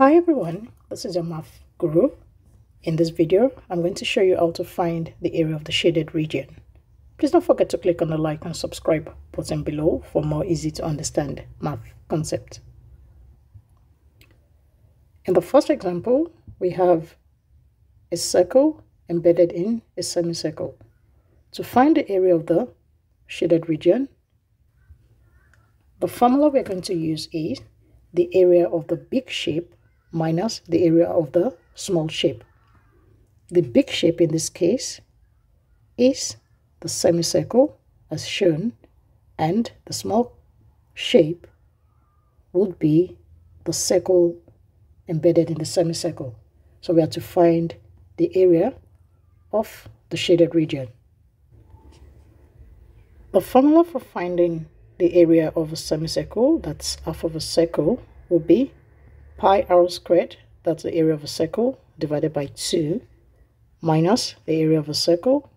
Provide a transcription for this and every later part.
Hi everyone, this is your math guru. In this video, I'm going to show you how to find the area of the shaded region. Please don't forget to click on the like and subscribe button below for more easy to understand math concept. In the first example, we have a circle embedded in a semicircle. To find the area of the shaded region, the formula we're going to use is the area of the big shape minus the area of the small shape. The big shape in this case is the semicircle as shown and the small shape would be the circle embedded in the semicircle. So we have to find the area of the shaded region. The formula for finding the area of a semicircle, that's half of a circle, will be pi r squared, that's the area of a circle, divided by 2, minus the area of a circle,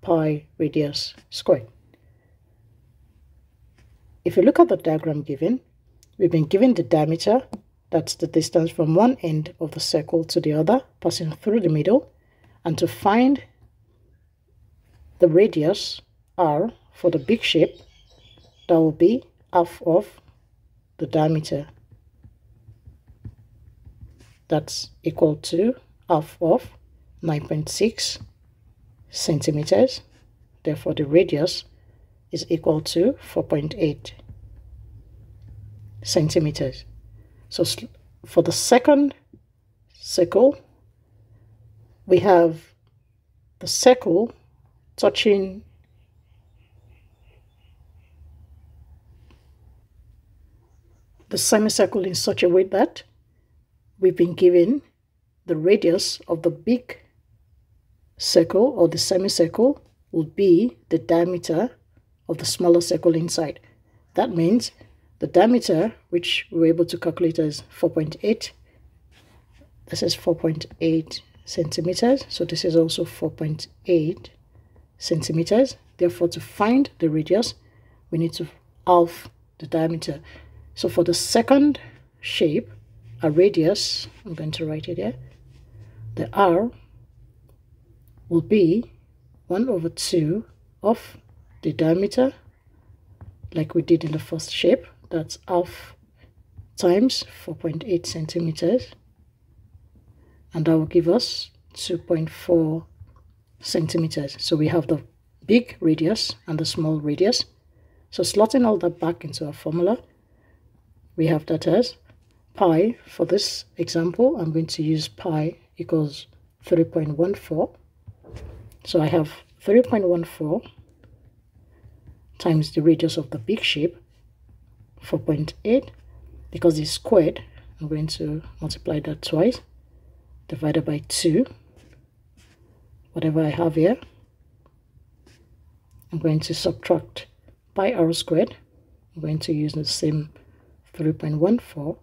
pi radius squared. If you look at the diagram given, we've been given the diameter, that's the distance from one end of the circle to the other, passing through the middle, and to find the radius r for the big shape, that will be half of the diameter that's equal to half of 9.6 centimeters. Therefore the radius is equal to 4.8 centimeters. So for the second circle we have the circle touching the semicircle in such a way that we've been given the radius of the big circle or the semicircle will be the diameter of the smaller circle inside. That means the diameter, which we were able to calculate as 4.8, this is 4.8 centimeters, so this is also 4.8 centimeters. Therefore, to find the radius, we need to halve the diameter. So for the second shape, a radius, I'm going to write it here, the r will be 1 over 2 of the diameter, like we did in the first shape, that's half times 4.8 centimeters, and that will give us 2.4 centimeters. So we have the big radius and the small radius. So slotting all that back into our formula, we have that as pi, for this example, I'm going to use pi equals 3.14. So I have 3.14 times the radius of the big shape, 4.8. Because it's squared, I'm going to multiply that twice, divided by 2. Whatever I have here, I'm going to subtract pi r squared. I'm going to use the same 3.14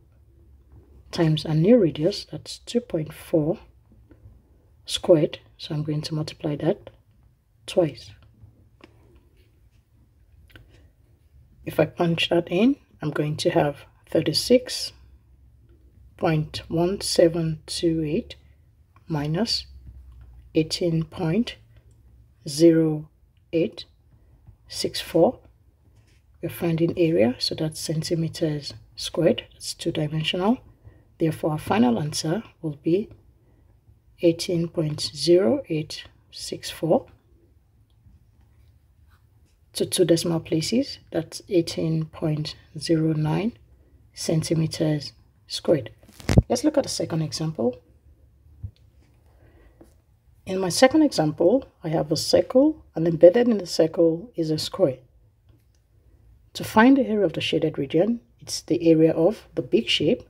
times a new radius, that's 2.4 squared. So I'm going to multiply that twice. If I punch that in, I'm going to have 36.1728 minus 18.0864. We're finding area, so that's centimeters squared. It's two-dimensional. Therefore, our final answer will be 18.0864 to two decimal places. That's 18.09 centimeters squared. Let's look at the second example. In my second example, I have a circle and embedded in the circle is a square. To find the area of the shaded region, it's the area of the big shape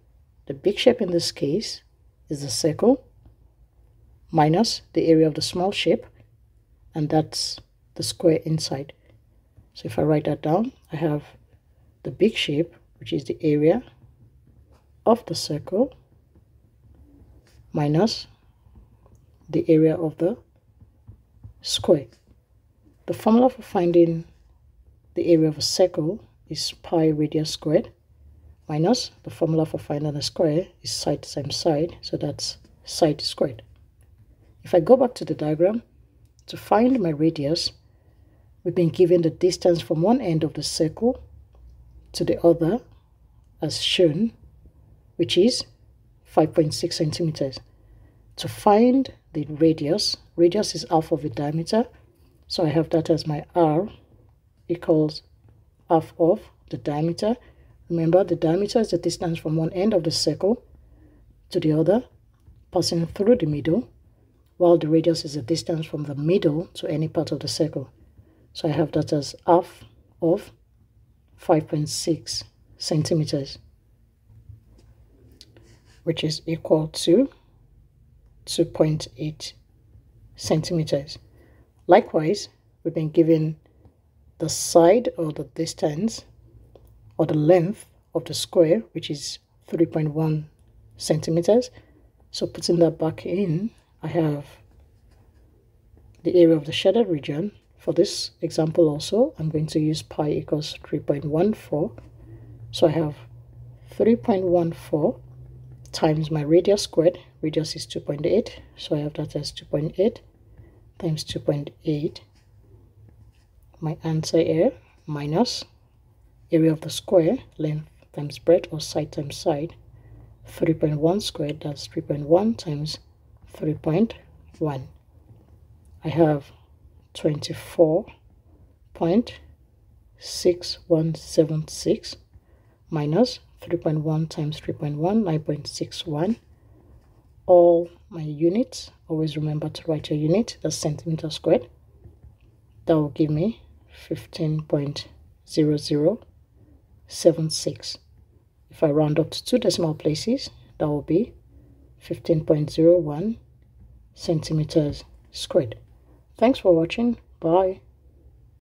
the big shape in this case is the circle minus the area of the small shape, and that's the square inside. So if I write that down, I have the big shape, which is the area of the circle, minus the area of the square. The formula for finding the area of a circle is pi radius squared minus the formula for finding a square is side times side, so that's side squared. If I go back to the diagram, to find my radius, we've been given the distance from one end of the circle to the other as shown, which is 5.6 centimeters. To find the radius, radius is half of the diameter, so I have that as my r equals half of the diameter. Remember, the diameter is the distance from one end of the circle to the other, passing through the middle, while the radius is the distance from the middle to any part of the circle. So I have that as half of 5.6 centimeters, which is equal to 2.8 centimeters. Likewise, we've been given the side or the distance or the length of the square, which is 3.1 centimeters. So putting that back in, I have the area of the shaded region. For this example also, I'm going to use pi equals 3.14. So I have 3.14 times my radius squared. Radius is 2.8, so I have that as 2.8 times 2.8. My answer here minus area of the square, length times breadth or side times side. 3.1 squared, that's 3.1 times 3.1. I have 24.6176 minus 3.1 times 3.1, 9.61. All my units, always remember to write your unit, that's centimeter squared. That will give me 15.0076. If I round up to two decimal places, that will be 15.01 centimeters squared. Thanks for watching. Bye.